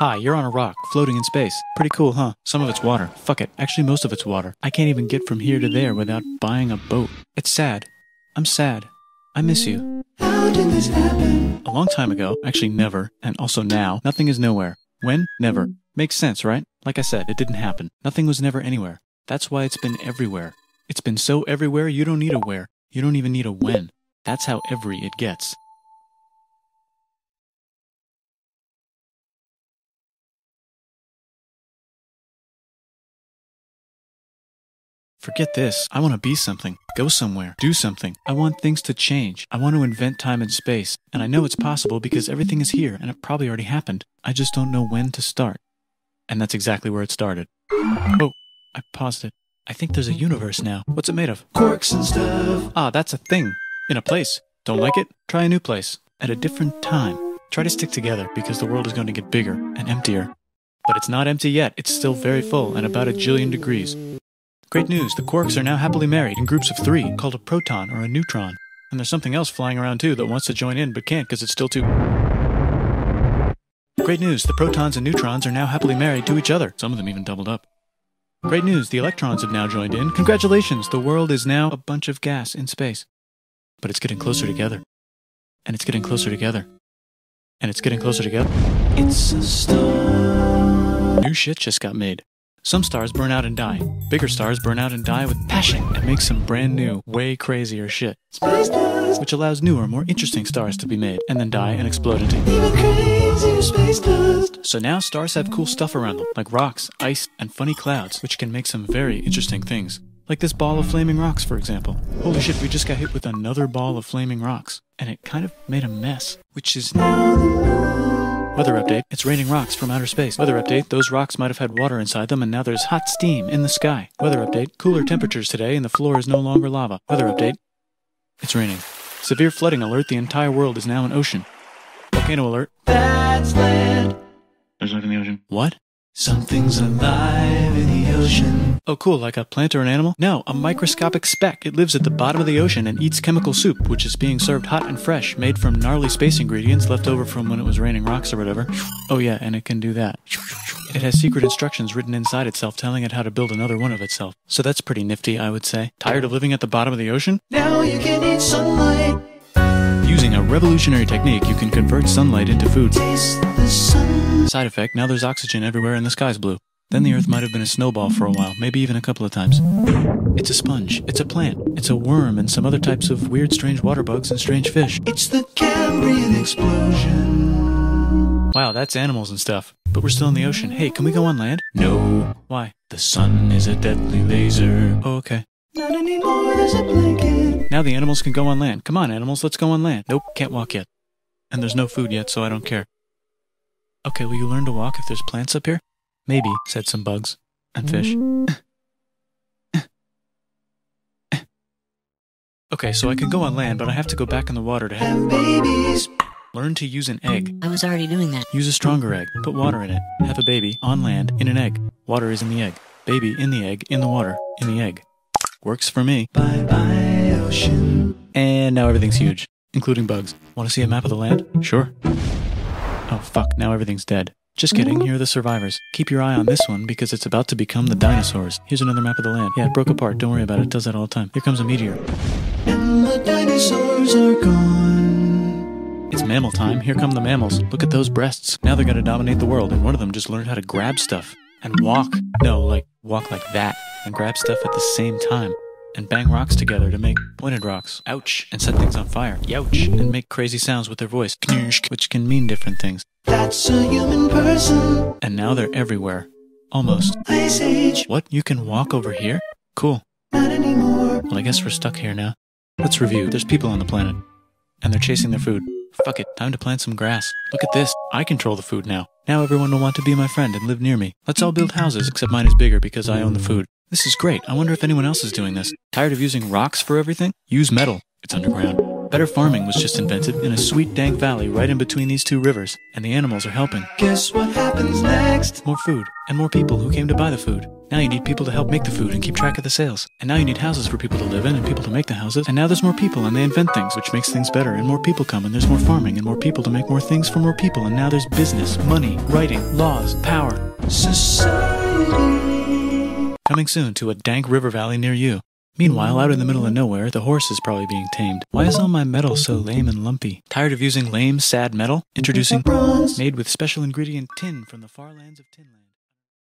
Hi, you're on a rock, floating in space. Pretty cool, huh? Some of it's water. Fuck it. Actually, most of it's water. I can't even get from here to there without buying a boat. It's sad. I'm sad. I miss you. How did this happen? A long time ago, actually never, and also now, nothing is nowhere. When? Never. Makes sense, right? Like I said, it didn't happen. Nothing was never anywhere. That's why it's been everywhere. It's been so everywhere you don't need a where. You don't even need a when. That's how every it gets. Forget this. I want to be something, go somewhere, do something. I want things to change. I want to invent time and space. And I know it's possible because everything is here and it probably already happened. I just don't know when to start. And that's exactly where it started. Oh, I paused it. I think there's a universe now. What's it made of? And stuff. Ah, that's a thing. In a place. Don't like it? Try a new place. At a different time. Try to stick together because the world is going to get bigger and emptier. But it's not empty yet. It's still very full and about a jillion degrees. Great news, the quarks are now happily married in groups of three, called a proton or a neutron. And there's something else flying around too that wants to join in but can't because it's still too. Great news, the protons and neutrons are now happily married to each other. Some of them even doubled up. Great news, the electrons have now joined in. Congratulations, the world is now a bunch of gas in space. But it's getting closer together. And it's getting closer together. And it's getting closer together. It's a star. New shit just got made. Some stars burn out and die. Bigger stars burn out and die with passion and make some brand new, way crazier shit. Space dust. Which allows newer, more interesting stars to be made and then die and explode into. Even crazier space dust. So now stars have cool stuff around them, like rocks, ice, and funny clouds, which can make some very interesting things. Like this ball of flaming rocks, for example. Holy shit, we just got hit with another ball of flaming rocks, and it kind of made a mess, which is Now. Weather update. It's raining rocks from outer space. Weather update. Those rocks might have had water inside them and now there's hot steam in the sky. Weather update. Cooler temperatures today and the floor is no longer lava. Weather update. It's raining. Severe flooding alert. The entire world is now an ocean. Volcano alert. That's land. There's life in the ocean. What? Something's alive in the ocean. Oh, cool, like a plant or an animal? No, a microscopic speck. It lives at the bottom of the ocean and eats chemical soup, which is being served hot and fresh, made from gnarly space ingredients left over from when it was raining rocks or whatever. Oh, yeah, and it can do that. It has secret instructions written inside itself telling it how to build another one of itself. So that's pretty nifty, I would say. Tired of living at the bottom of the ocean? Now you can eat sunlight. Using a revolutionary technique, you can convert sunlight into food. Taste the sun. Side effect now there's oxygen everywhere and the sky's blue. Then the earth might have been a snowball for a while, maybe even a couple of times. It's a sponge, it's a plant, it's a worm, and some other types of weird, strange water bugs and strange fish. It's the Cambrian explosion. Wow, that's animals and stuff. But we're still in the ocean. Hey, can we go on land? No. Why? The sun is a deadly laser. Oh, okay. Not anymore, there's a blanket. Now the animals can go on land. Come on, animals, let's go on land. Nope, can't walk yet. And there's no food yet, so I don't care. Okay, will you learn to walk if there's plants up here? Maybe, said some bugs. And fish. okay, so I can go on land, but I have to go back in the water to have. Have babies. Learn to use an egg. I was already doing that. Use a stronger egg. Put water in it. Have a baby on land in an egg. Water is in the egg. Baby in the egg, in the water, in the egg. Works for me. Bye bye, ocean. And now everything's huge, including bugs. Want to see a map of the land? Sure. Oh fuck, now everything's dead. Just kidding, here are the survivors. Keep your eye on this one because it's about to become the dinosaurs. Here's another map of the land. Yeah, it broke apart, don't worry about it, it does that all the time. Here comes a meteor. And the dinosaurs are gone. It's mammal time, here come the mammals. Look at those breasts. Now they're gonna dominate the world, and one of them just learned how to grab stuff. And walk. No, like, walk like that. And grab stuff at the same time. And bang rocks together to make pointed rocks. Ouch. And set things on fire. Youch. And make crazy sounds with their voice. Which can mean different things. That's a human person. And now they're everywhere. Almost. Ice Age. What? You can walk over here? Cool. Not anymore. Well, I guess we're stuck here now. Let's review. There's people on the planet. And they're chasing their food. Fuck it, time to plant some grass. Look at this. I control the food now. Now everyone will want to be my friend and live near me. Let's all build houses, except mine is bigger because I own the food. This is great. I wonder if anyone else is doing this. Tired of using rocks for everything? Use metal. It's underground. Better farming was just invented in a sweet dank valley right in between these two rivers, and the animals are helping. Guess what happens next? More food, and more people who came to buy the food. Now you need people to help make the food and keep track of the sales. And now you need houses for people to live in and people to make the houses. And now there's more people and they invent things, which makes things better. And more people come and there's more farming and more people to make more things for more people. And now there's business, money, writing, laws, power. Society. Coming soon to a dank river valley near you. Meanwhile, out in the middle of nowhere, the horse is probably being tamed. Why is all my metal so lame and lumpy? Tired of using lame, sad metal? Introducing Bronze. made with special ingredient tin from the far lands of Tinland.